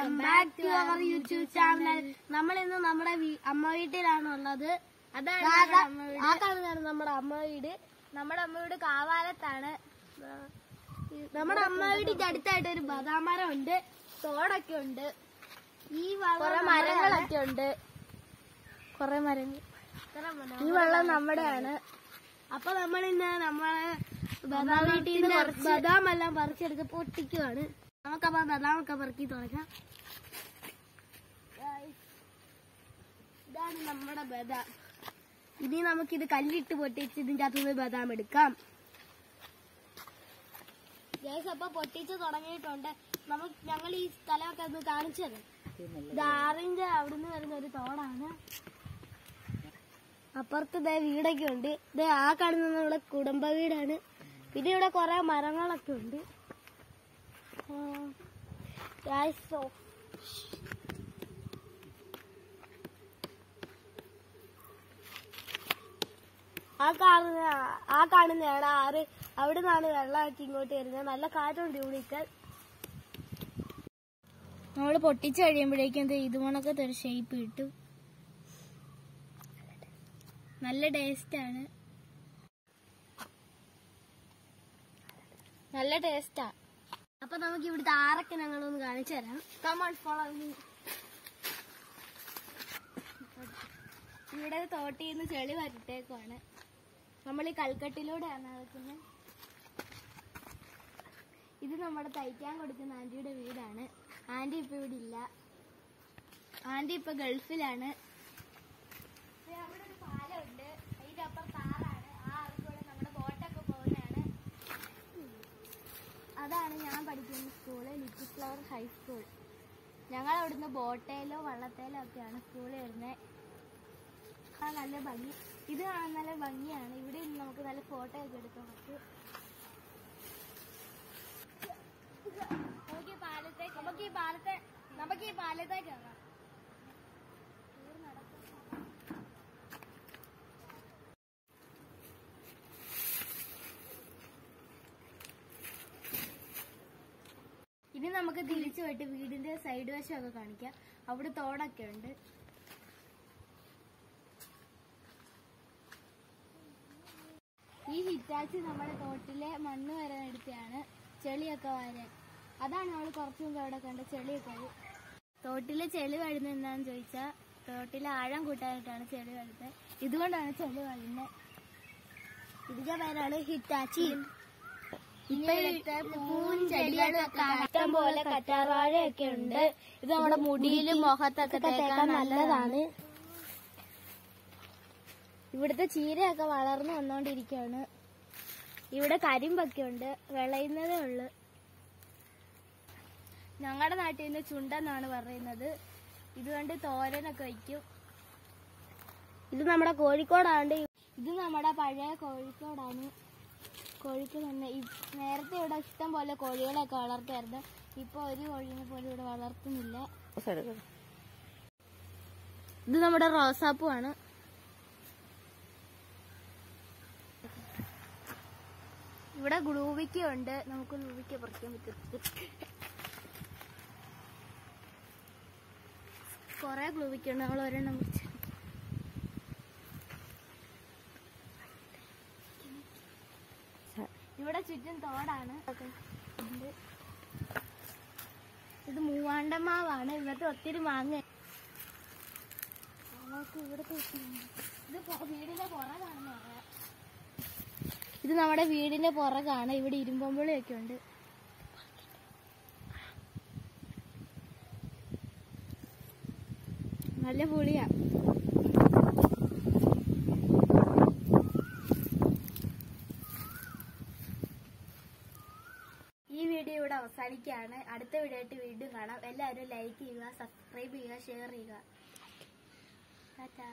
Welcome back to our YouTube channel നമ്മൾ ഇന്ന് നമ്മുടെ അമ്മ വീട്ടിലാണ് ഉള്ളത് അതാണ് നമ്മുടെ അമ്മ വീട്. നമ്മുടെ അമ്മ വീട്? കാവാലത്താണ് നമ്മുടെ അമ്മ വീടിന്റെ അടുത്തായിട്ട് ഒരു ബദാം മരം ഉണ്ട് തോടൊക്കെ ഉണ്ട് ഈ കൊറേ മരങ്ങളൊക്കെ ഉണ്ട് കുറെ മരങ്ങൾ. ഈ. വെള്ളം നമ്മുടെയാണ്. അപ്പൊ നമ്മൾ ഇന്ന് നമ്മളെ ബദാം വീട്ടിൽ നിന്ന് ബദാം എല്ലാം പറിച്ചെടുത്ത് പൊട്ടിക്കുവാണ്. നമുക്കപ്പോ ബദാം ഒക്കെ പെറുക്കി തുടങ്ങാം Guys, ഇതാണ് നമ്മുടെ ബദാം. ഇനി നമുക്കിത് കല്ലിട്ട് പൊട്ടിച്ച് ഇതിന്റെ അകത്തുനിന്ന് ബദാം എടുക്കാം. ഗൈസ് അപ്പൊ പൊട്ടിച്ച് തുടങ്ങിയിട്ടുണ്ട്. നമുക്ക് ഞങ്ങൾ ഈ സ്ഥലമൊക്കെ ഒന്ന് കാണിച്ചു തരാം. ഇത് ആറിന്റെ അവിടുന്ന് വരുന്ന ഒരു തോടാണ്. അപ്പുറത്ത് ഇതേ വീടൊക്കെ ഉണ്ട്. ദേ ആ കാണുന്ന നമ്മുടെ കുടുംബ വീടാണ്. പിന്നെ ഇവിടെ കുറെ മരങ്ങളൊക്കെ ഉണ്ട്. ആ, guys, so, ആ കാണുന്ന ആ കാണുന്നതാണ് ആറ് അവിടെ നിന്നാണ് വെള്ളമാക്കി ഇങ്ങോട്ട് വരുന്നത്. നല്ല കാറ്റുണ്ട് ഇവിടേക്ക് നമ്മൾ പൊട്ടിച്ച് കഴിയുമ്പോഴേക്കും ഇത് ഇതുപോണൊക്കെ ഒരു ഷേപ്പ് കിട്ടും. നല്ല ടേസ്റ്റ് ആണ്. നല്ല ടേസ്റ്റാ അപ്പൊ നമുക്ക് ഇവിടുത്തെ ആറൊക്കെ ഞങ്ങളൊന്ന് കാണിച്ചു തരാം. ഇവിടെ തോട്ടിൽ നിന്ന് ചെളി വരട്ടേക്കുവാണ്. നമ്മൾ ഈ കൽക്കട്ടിലൂടെയാണ് നടക്കുന്നത്. ഇത് നമ്മുടെ തയ്ക്കാൻ കൊടുക്കുന്ന ആന്റിയുടെ വീടാണ്. ആന്റി ഇപ്പൊ ഇവിടെ ഇല്ല. ആന്റി ഇപ്പൊ ഗൾഫിലാണ്. അവിടെ ഒരു പാലമുണ്ട് അതിന്റെ അപ്പുറത്ത് ആറാണ്. പഠിക്കുന്ന സ്കൂൾ ലിറ്റിൽ ഫ്ലവർ ഹൈസ്കൂൾ ഞങ്ങൾ അവിടുന്ന് ബോട്ടയിലോ വള്ളത്തേലോ ഒക്കെയാണ് സ്കൂളിൽ വരുന്നത് ആ നല്ല ഭംഗി. ഇത് കാണാൻ നല്ല ഭംഗിയാണ്. ഇവിടെ നമുക്ക് നല്ല ഫോട്ടോ ഒക്കെ എടുക്കാൻ പറ്റും നമുക്ക് ഈ പാലത്തേക്ക് നമുക്ക് ഈ പാലത്തെ നമുക്ക് ഈ പാലത്തേക്ക് ഇനി നമുക്ക് തിരിച്ചു പോയിട്ട് വീടിന്റെ സൈഡ് വശമൊക്കെ കാണിക്കാം. അവിടെ തോടൊക്കെ ഉണ്ട്. ഈ ഹിറ്റാച്ചി നമ്മുടെ തോട്ടിലെ മണ്ണ് വരാൻ എടുത്തിയാണ് ചെളിയൊക്കെ വരാൻ. അതാണ് നമ്മൾ കുറച്ചു മുമ്പ് അവിടെ കണ്ട ചെളിയൊക്കെ വരും തോട്ടിലെ ചെളി വഴുന്നത് എന്താണെന്ന് ചോദിച്ചാൽ തോട്ടിലെ ആഴം കൂട്ടാനായിട്ടാണ് ചെളി വഴുന്നത് ഇതുകൊണ്ടാണ് ചെളി വഴുന്നത് ഇതിന്റെ പേരാണ് ഹിറ്റാച്ചി. പൂവും ചെടികളും ഒക്കെ ഇഷ്ടം പോലെ കറ്റാർവാഴയൊക്കെ ഉണ്ട്. ഇത് നമ്മുടെ മുടിയിലും മുഖത്തൊക്കെ തേക്കാൻ നല്ലതാണ്. ഇവിടുത്തെ ചീരയൊക്കെ വളർന്നു വന്നോണ്ടിരിക്കാണ് ഇവിടെ കരിമ്പൊക്കെ ഉണ്ട്. വിളയുന്നതേ ഉള്ളു. ഞങ്ങളുടെ നാട്ടിൽ നിന്ന് ചുണ്ടെന്നാണ് പറയുന്നത്. ഇതുകൊണ്ട് തോരനൊക്കെ വയ്ക്കും. ഇത് നമ്മുടെ കോഴിക്കോടാണ്ട് ഇത് നമ്മുടെ പഴയ കോഴിക്കോടാണ്. കോഴിക്കോട് തന്നെ. നേരത്തെ ഇവിടെ ഇഷ്ടം പോലെ കോഴികളൊക്കെ വളർത്തായിരുന്നു ഇപ്പൊ ഒരു കോഴിനെ പോലും ഇവിടെ വളർത്തുന്നില്ല. ഇത് നമ്മുടെ റോസാപ്പൂ ആണ് ഇവിടെ ഗ്ലൂവിക്ക ഉണ്ട് നമുക്ക് ഗ്ലൂവിക്ക പറിക്കാൻ പറ്റും കൊറേ ഗ്ലൂവിക്ക ഉണ്ട് നമ്മൾ ഒരെണ്ണം പറിച്ചു ഇവിടെ ചുറ്റും തോടാണ്. ഇത് മൂവാണ്ട മാവാണ്. ഇവിടുത്തെ ഒത്തിരി മാങ്ങ. ഇത് വീടിന്റെ ഇത് നമ്മുടെ വീടിന്റെ പുറകാണ്. ഇവിടെ ഇരുമ്പമ്പുളിയൊക്കെ ഉണ്ട്. നല്ല പുളിയാ ഈ വീഡിയോ അവസാനിക്കുകയാണ് അടുത്ത വീഡിയോ ആയിട്ട് വീണ്ടും കാണാം. എല്ലാവരും ലൈക്ക് ചെയ്യുക സബ്സ്ക്രൈബ് ചെയ്യുക ഷെയർ ചെയ്യുക. ടാറ്റാ